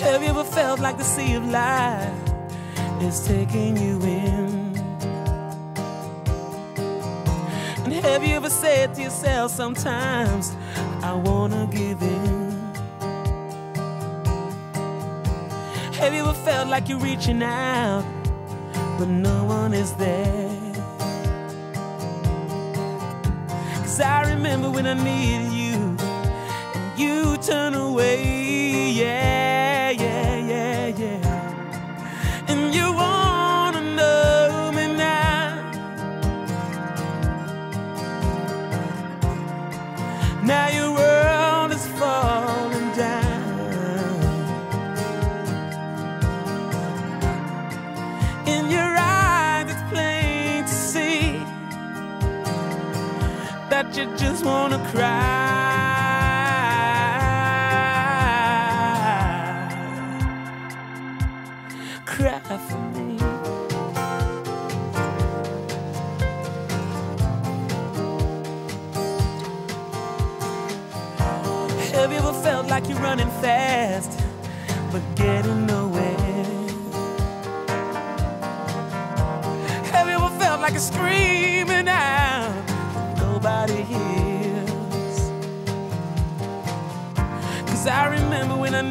Have you ever felt like the sea of life is taking you in? And have you ever said to yourself sometimes, I wanna give in? Have you ever felt like you're reaching out, but no one is there? Cause I remember when I needed And you wanna know me now. Now your world is falling down. In your eyes, it's plain to see that you just wanna cry. Cry for me. Have you ever felt like you're running fast, but getting nowhere? Have you ever felt like you're screaming out, nobody hears? Cause I remember when I